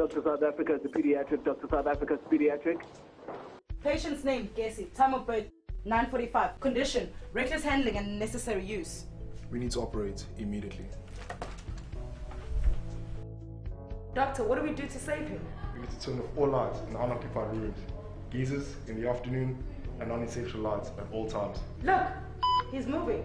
Dr. South Africa is a pediatric. Dr. South Africa is pediatric. Patient's name, Gesi. Time of birth, 9.45. Condition, reckless handling and necessary use. We need to operate immediately. Doctor, what do we do to save him? We need to turn off all lights in unoccupied rooms. Geysers in the afternoon and non-essential lights at all times. Look, he's moving.